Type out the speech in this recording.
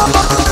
Ha ha ha!